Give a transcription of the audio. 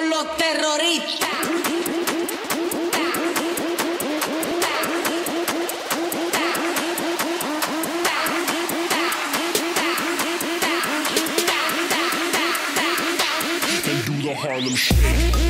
por los terroristas. Harlem Shake.